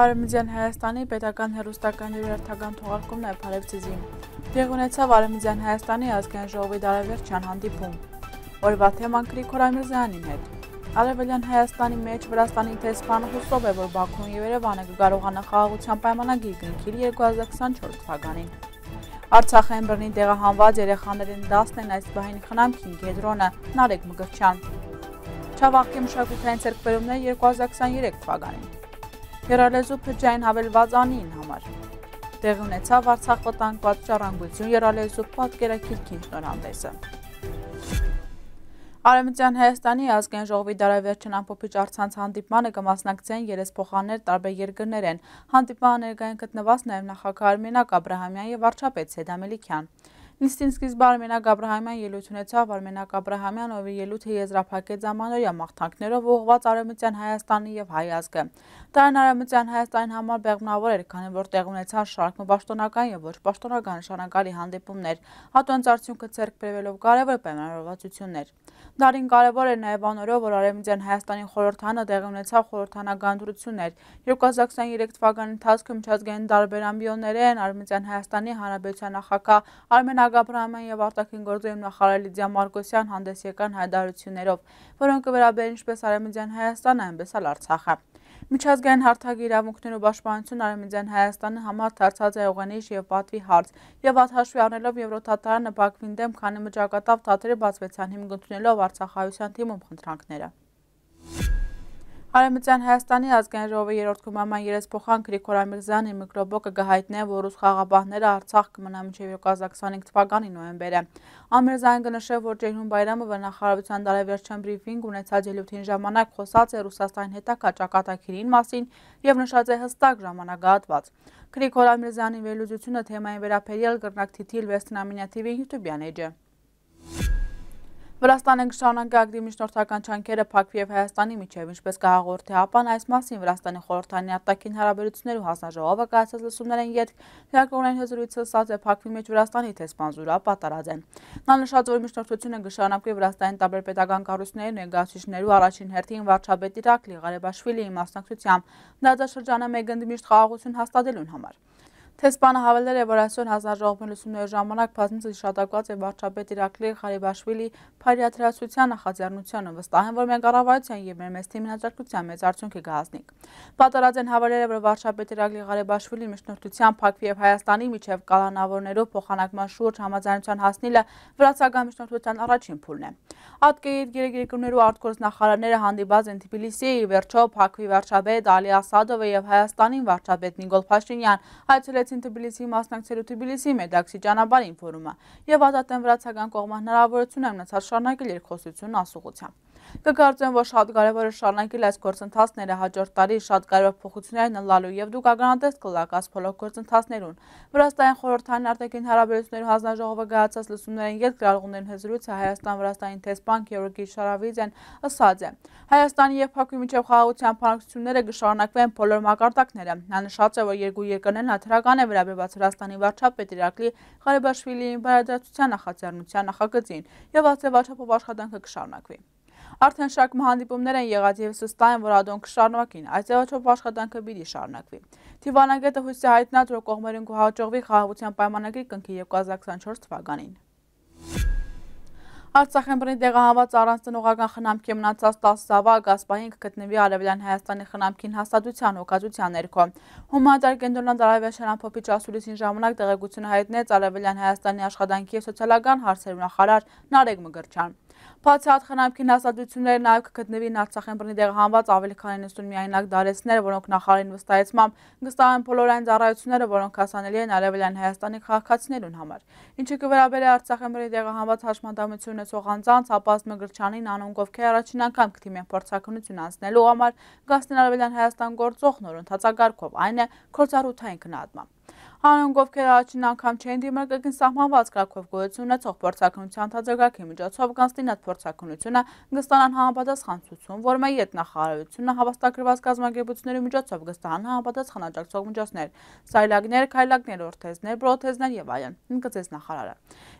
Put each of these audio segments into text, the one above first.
Արեմիդյան Հայաստանի պետական հերոստական երերթական թողարկումն է Փարեվցիզի։ Տեղ ունեցավ Արեմիդյան Հայաստանի ազգային ժողովի դարավերջյան հանդիպում։ Օրվա թեման Գրիգոր Ամիրզյանին հետ։ Արևելյան Հայաստանի մեջ Վրաստանի տեսփանը հուսով է, որ Բաքուն եւ Երևանը կկարողանա խաղաղության պայմանագիր կնքել 2024 թվականին։ Արցախային բռնի տեղահանված երեխաներին 10-ն այս բահին խնամքին կեդրոնը Նարեկ Մգրչյան։ Չավախքի մշակութային ցերկվերումներ 2023 թվականին։ Երալեզու փրջային հավելված անին համար։ Տեղ ունեցավ Արցախ վտանգված ճառանգություն Երալեզու պատկերակիրքին շնորհանդեսը։ Արեմտյան Հայաստանի ազգային ժողովի դարավերջին ամփոփիչ արցանց հանդիպմանը կմասնակցեն երեսփոխաններ տարբեր երկրներ են։ Հանդիպման ներկայեն գտնված նաև նախագահ Արմենակ Աբրահամյան եւ վարչապետ Սեդա Նիստին սկիզբ Արմենակ Աբրահամյան ելույթ ունեցավ Արմենակ Աբրահամյան, ովի ելույթը եզրափակեց Ամանորյա մաղթանքներով ուղղված Արևմտյան Հայաստանի եւ հայ ազգը։ Դարն Արևմտյան Հայաստանի համար բեղմնավոր էր, քանի որ տեղ ունեցան շարք պաշտոնական եւ ոչ պաշտոնական նշանակալի հանդիպումներ, հատոնց արդյունքը ցերկ բերվելով կարևոր պայմանավորվածություններ։ Դարին կարևոր էր նաև անորով, որ Արևմտյան Հայաստանի խորհրդանը տեղի ունեցավ խորհրդանական դրություններ։ 2023 թվականի ընթացքում միջազգային տարբեր ամբիոններ են Արևմտյան Հայաստանի Հանրապետության նախագահ Արմեն Ագաբրահամյան եւ արտաքին գործերի նախարար Լիդիա Մարկոսյան հանդես եկան հայտարարություններով, որոնք կվերաբերեն ինչպես Արևմտյան Հայաստանը, այնպես էլ Արցախը։ Միջազգային հարթակի իրավունքներու պաշտպանություն Արեմիդյան Հայաստանը համար դարձած է ուղենիշ եւ պատվի հարց եւ ատ հաշվի առնելով Եվրոթաթարանը Բաքվին դեմ քանի մջակատավ թաթերը բացվեցան հիմք ընդունելով Արցախայության թիմում խնդրանքները։ Արեմիցյան Հայաստանի ազգային ժողովի երրորդ կոմաման երեսփոխան Գրիգոր Ամիրզյանի միկրոբոկը կհայտնե, որ ռուս խաղաբահները Արցախ կմնա մինչև 2025 թվականի նոյեմբերը։ Ամիրզյանը կնշել, որ Ջեյհուն Բայրամը վնախարարության դարավերջյան բրիֆինգ ունեցած ելույթին ժամանակ խոսած է Ռուսաստանի հետակա ճակատագիրին մասին եւ նշած է հստակ ժամանակահատված։ Գրիգոր Ամիրզյանի վերլուծությունը թեմային վերաբերյալ կրնակ թիթիլ Վեստնամինյա TV YouTube-յան էջը։ Վրաստանը կշարունակի ակտիվ միջնորդական չանքերը Փակվի եւ Հայաստանի միջև, ինչպես կհաղորդի ՀԱՊԱ-ն այս մասին Վրաստանի խորհրդանի արտաքին հարաբերություններու հանձնաժողովը կայացած լսումներեն յետ լիակողնային հզորույթը սած է Փակվի մեջ Վրաստանի տեսփան Զուրա պատարած են։ Նա նշած որ միջնորդությունը կշարունակվի Վրաստանի տարբեր պետական կառույցների ներկայացուցիչներու առաջին հերթին վարչապետ Իրակլի Ղարեբաշվիլիի մասնակցությամբ դարձաշրջանը մեկ ընդմիշտ խաղաղություն հաստատելուն համար։ Թեսպանը հավելել է, որ այսօր հանձնաժողովի լուսումների ժամանակ բազմիցս հիշատակված է վարչապետ Իրակլի Ղարիբաշվիլի փարիաթրացության նախաձեռնությունը, վստահ են, որ մեր կառավարության եւ մեր մեծ թիմի հաջողության մեծ արդյունքի կհասնի։ Պատարած են հավելել որ վարչապետ Իրակլի Ղարիբաշվիլի միջնորդությամբ Փակվի եւ Հայաստանի միջև կալանավորներով փոխանակման շուրջ համաձայնության հասնելը վրացական միջնորդության առաջին փուլն է։ Ատկեիդ գերեգերկումներու արտգործ նախարարները հանդիպած են Թբիլիսիի վերջո Փակվի վարչապետ Ալի Ասադովը եւ Հայաստանի վարչապետ Նիկոլ Փաշինյան հայցելեց ստեղծեցին Թբիլիսի մասնակցելու Թբիլիսի Մեդաքսի ճանապարհին ֆորումը եւ ազատեն վրացական կողմը հնարավորություն ունեցած շարունակել երկխոսությունն ասուղությամբ։ Կկարծեմ, որ շատ կարևոր է շարունակել այս գործընթացները հաջորդ տարի շատ կարևոր փոխություններն լալու եւ դուք ագրանատես կլակաս փոլող գործընթացներուն։ Վրաստային խորհրդային արտաքին հարաբերությունների հանձնաժողովը գահացած լսումներին երկրալուղներն հզրույցը Հայաստան-Վրաստանի տեսփան Գեորգի Շարավիձեն ըսած է։ Հայաստանի եւ Փակուի միջև խաղաղության փանակցությունները կշարունակվեն բոլոր մակարդակները։ Նա նշած է, որ երկու երկրներն հաթրական է վերաբերված Վրաստանի վարչապետ Իրակլի Ղարեբաշվիլիի բարեդրացության նախաձեռնության նախագծին եւ ասել վարչապետ աշխատանքը կշարունակվի։ Արդեն շարք հանդիպումներ են եղած վստահ եմ, որ ադոն կշարունակին։ Այս ձևաչափ աշխատանքը պիտի շարունակվի։ Թիվանագետը հույս է հայտնած, որ կողմերին կհաջողվի խաղաղության պայմանագրի կնքի 2024 թվականին։ Արցախեն բռնի տեղահանված առանց տնողական խնամքի մնացած 10 զավակ ասպահին կգտնվի Արևելյան Հայաստանի խնամքին հաստատության հոգացության ներքո։ Հումանիտար կենտրոնան դարավերջան ամփոփիչ ասուլիսին ժամանակ տեղեկությունը հայտնեց Արևելյան Հայաստանի աշխատանքի եւ սոցիալական հարցերու նախարար Նարեկ Մգրչյան։ Բացի հատ խնամքին հաստատությունները նաև կգտնվին Արցախեն բռնի տեղահանված ավելի քան 90 միայնակ դարեցներ, որոնք նախարարին վստահեցմամբ կստանան բոլոր այն ծառայությունները, որոնք հասանելի են Արևելյան Հայաստանի քաղաքացիներուն համար։ Ինչը կվերաբերի Արցախեն բռնի տեղահանված հաշմանդամություն ունեցող անձանց, ապա Մգրչյանին անոնք ովքեր առաջին անգամ կթիմեն փորձակնություն անցնելու համար գասնեն Արևելյան Հայաստան գործող նոր ընթացակարգով, այն է քորձառութային քննադմամբ։ Անոնք ովքեր առաջին անգամ չեն դիմել կրկին սահմանված կարգով գոյություն ունեցող փորձակնության ընդհանրակարգի միջոցով կանցնին այդ փորձակնությունը կստանան համապատասխան ցուցում, որը ետնախարարությունը հավաստագրված կազմակերպությունների միջոցով կստանան համապատասխան աջակցող միջոցներ՝ սայլակներ, քայլակներ, օրթեզներ, պրոթեզներ եւ այլն։ Ընկծեց նախարարը։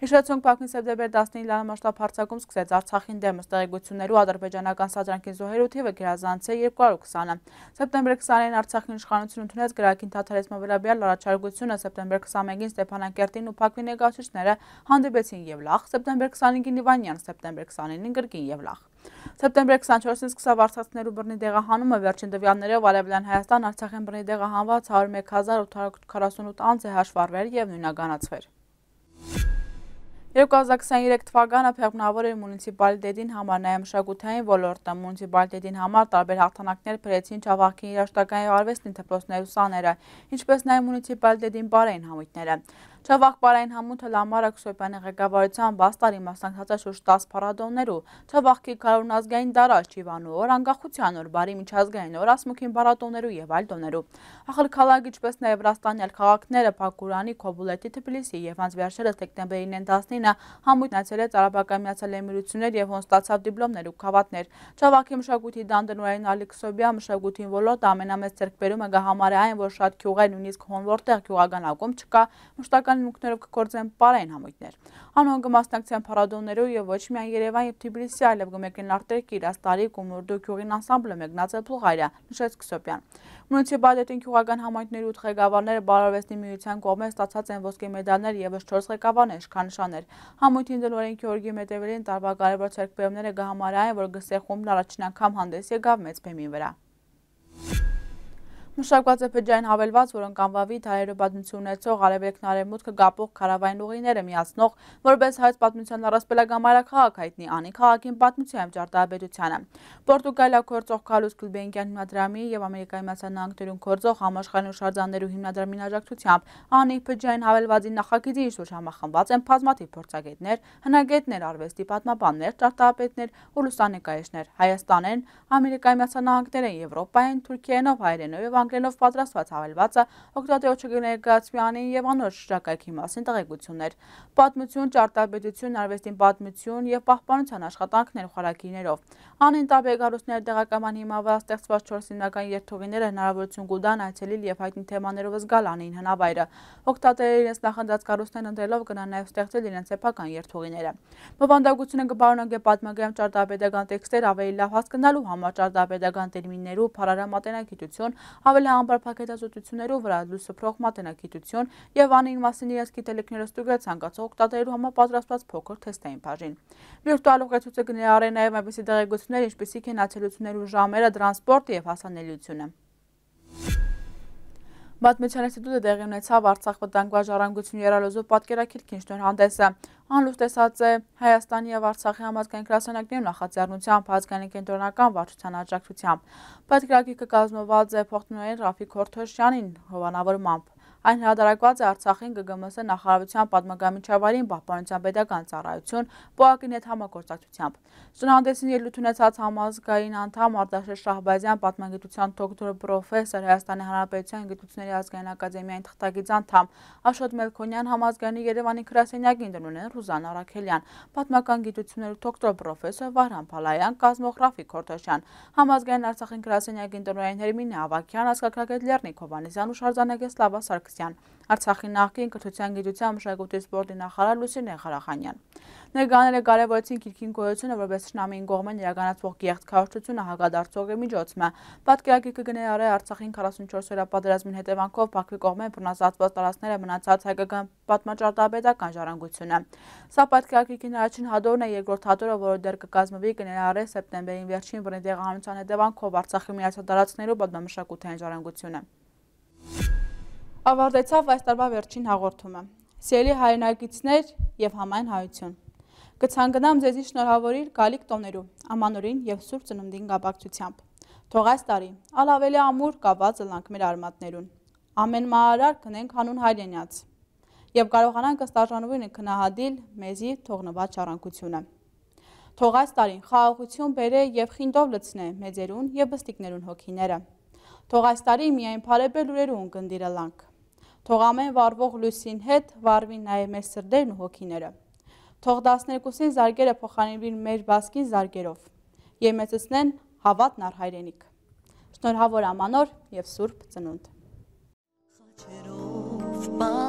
Հիշեցünk Բաքվի սեպտեմբեր 19-ին լայնամասշտաբ հարձակում սկսեց Արցախին դեմ ստեղեկություններու ադրբեջանական սադրանքի զոհերու թիվը գերազանց է 220-ը։ Սեպտեմբեր 20-ին Արցախի իշխանություն ընդունեց գրակին թաթարեցման վերաբերյալ առաջարկություն Հանրապետությունը սեպտեմբեր 21-ին Ստեփանակերտին ու Փակվի ներկայացուցիչները հանդիպեցին Եվլախ, սեպտեմբեր 25-ին Իվանյան, սեպտեմբեր 29-ին Գրկին Եվլախ։ Սեպտեմբեր 24-ին սկսավ Արցախցիներու բռնի դեղահանումը վերջին տվյալներով Արևելյան Հայաստան Արցախեն բռնի դեղահանված 101848 անձ է հաշվառվել եւ նույնականացվել։ 2023 թվականը փեղմնավոր էր մունիցիպալիտետին համար, նաև մշակութային ոլորտը մունիցիպալիտետին համար տարբեր հաղթանակներ բերեցին Չավախքի երաշտական եւ արվեստին դպրոցներու սաները, ինչպես նաև մունիցիպալիտետին բարային համույթները։ Չավախ բարային համույթը Լամարա Քսոպյանի ղեկավարությամբ բաստարի մասնակցած շուրջ 10 փառատոններու, Չավախքի քարոն ազգային դարաշ Չիվանու օր, անկախության օր, բարի միջազգային օր, ասմուքին փառատոններու եւ այլ տոներու։ Ախր քաղաք ինչպես նաև Վրաստանի այլ քաղաքները Փակուրանի, Քոբուլետի, Թբիլիսի եւ անց վերջերս դեկտեմբերի 19-ին համույթն այցելեց Արաբական Միացյալ Էմիրություններ եւ հոն ստացավ դիպլոմներ ու քավատներ։ Չավախի մշակույթի դանդնորային Ալիկ Սոբիա մշակույթին ոլորտը ամենամեծ ձեռքբերումը կհամարի այն, որ շատ գյուղեր նույնիսկ հոն որտեղ գյուղական ակում չկա, մշտական հիմունքներով կգործեն պարային համույթներ։ Անոն կմասնակցեն փառատոներով եւ ոչ միայն Երևան եւ Թբիլիսի, այլև կմեկնեն արտերկիր, Աստարի, Կումուրդու գյուղին անսամբլը մեկնած է Բուլղարիա, նշեց Քսոպյան։ Մունիցիպալիտետին գյուղական համայնքների 8 ղեկավարները բարարվեստի միության կողմից ստացած են ոսկե մեդալներ եւս 4 ղեկավարներ, իշխանշաներ։ Համույթին դնորեն Գեորգի Մետևելին տարվա կարևոր ցերկբերումները կհամարային, որ գսեխումն առաջին անգամ հանդես եկավ մեծ բեմի վրա։ Մշակված է փջային հավելված, որ ընկանվավի թայերու պատմություն ունեցող արևելքն արևմուտքը գապող քարավային ուղիները միացնող, որպես հայց պատմության առասպելական քաղաք հայտնի անի քաղաքին պատմության ճարտարապետությանը։ Պորտուգալիա կորցող Քալուս Գուլբենկյան հիմնադրամի եւ Ամերիկայի Միացյալ Նահանգներում կորցող համաշխարհային շրջաններու հիմնադրամի աջակցությամբ անի փջային հավելվածի նախագծի շուրջ համախմբված են բազմաթիվ փորձագետներ, հնագետներ, արվեստի պատմաբաններ, ճարտարապետներ ու լուսանկարիչներ Հայաստանեն, Ամերիկայի Միացյալ Նահանգներեն, Եվրոպայեն, Թուրքիայենով, հայերենով եւ անգլերենով պատրաստված հավելվածը օգտատերոջ կներկայացվի անին եւ անոր շրջակայքի մասին տեղեկություններ։ Պատմություն, ճարտարապետություն, արվեստին պատմություն եւ պահպանության աշխատանքներ խորակիրներով։ Անին տարբեր գարուսներ տեղակաման հիմա վրա ստեղծված 4 հիմնական երթուղիները հնարավորություն կուտան այցելել եւ հայտնի թեմաներով զգալ անին հնավայրը։ Օգտատերերը իրենց նախընտրած գարուսներն ընտրելով կնան նաեւ ստեղծել իրենց սեփական երթուղիները։ Բովանդակությունը կբարունակ է պատմագրամ ճարտարապետական տեքստեր ավելի լավ հասկանալու համար ճարտարապետական տերմիններու փարարամատենագիտություն, ավելի ամբար փակետազոտություններով վրա լուսփրող մատենագիտություն եւ անին մասին իրենց գիտելիքները ստուգել ցանկացող օգտատերերու համար պատրաստված փոքր թեստային բաժին։ Վիրտուալ ուղեցույցը կներառի նաեւ այնպիսի տեղեկություններ, ինչպիսիք են այցելություններու ժամերը, տրանսպորտը եւ հասանելիությունը։ Պատմության ինստիտուտը տեղի ունեցավ Արցախ վտանգված ժառանգություն երալոզու պատկերակիրքին շնորհանդեսը։ Անլուս տեսած է Հայաստանի եւ Արցախի համազգային գրասենյակներում նախաձեռնությամբ ազգային կենտրոնական վարչության աջակցությամբ։ Պատկերակիրքը կազմված է փոխտնօրեն Ռաֆիկ Հորթոշյանին հովանավորմամբ։ Այն հրադարակված է Արցախին ԳԳՄՍ նախարարության պատմագամիջավայրին պահպանության պետական ծառայություն ՊՕԱԿ-ի հետ համագործակցությամբ։ Շնորհանդեսին ելույթ ունեցած համազգային անդամ Արտաշես Շահբազյան պատմագիտության դոկտոր պրոֆեսոր Հայաստանի Հանրապետության գիտությունների ազգային ակադեմիային թղթակից անդամ Աշոտ Մելքոնյան համազգայինի Երևանի գրասենյակին տնօրեն Ռուզան Արաքելյան, պատմական գիտությունների դոկտոր պրոֆեսոր Վահրամ Փալայան, կազմող Ռաֆիկ Քորթոշյան, համազգային Արցախին գրասենյակին տնօրեն Հերմինե Ավակյան, ազգագրագետ Լեռնիկ Հովանեսյան ու շարժանագետ Սլավա Սարգսյան Սարգսյան, Արցախի նախկին կրթության գիտության մշակույթի սպորտի նախարար Լուսինե Ղարախանյան։ Ներկաները կարևորեցին քիրքին գոյությունը, որպես շնամին կողմեն իրականացվող գեղձ քարոշչությունը հագադարձող է միջոցը։ Պատկերակիրքը կներառե Արցախին 44 օրյա պատերազմին հետևանքով Բաքվի կողմեն բռնազատված տարածքները մնացած հայկական պատմաճարտարապետական ժառանգությունը։ Սա պատկերակիրքին առաջին հադորն է, երկրորդ հադորը, որը դեռ կկազմվի կներառե սեպտեմբերին վերջին բռնի տեղահանության հետևանքով Արցախի միացյալ տարածքներով պատմամշակութային ժառանգությունը ավարտեցավ այս տարվա վերջին հաղորդումը։ Սիրելի հայրենակիցներ եւ համայն հայություն։ Կցանկանամ ձեզի շնորհավորիր գալիք տոներու, ամանորին եւ սուրբ ծննդին գաբակցությամբ։ Թող այս տարի ալ ավելի ամուր կապված ըլանք մեր արմատներուն։ Ամեն մահարար կնենք հանուն հայրենյաց եւ կարողանանք ըստաժանովին քնահադիլ մեզի թողնված ճառանկությունը։ Թող այս տարին խաղաղություն բերե եւ խինտով լցնե մեծերուն եւ բստիկներուն հոգիները։ Թող այս տարի միայն բարեպել ուրերուն կնդիրելանք Թող ամեն վարվող լույսին հետ վարվին նաև մեր սրդերն ու հոգիները։ Թող 12-ին զարգերը փոխանցվին մեր բասկին զարգերով եւ մեծացնեն հավատն առ հայրենիք։ Շնորհավոր ամանոր եւ սուրբ ծնունդ։ Խաչերով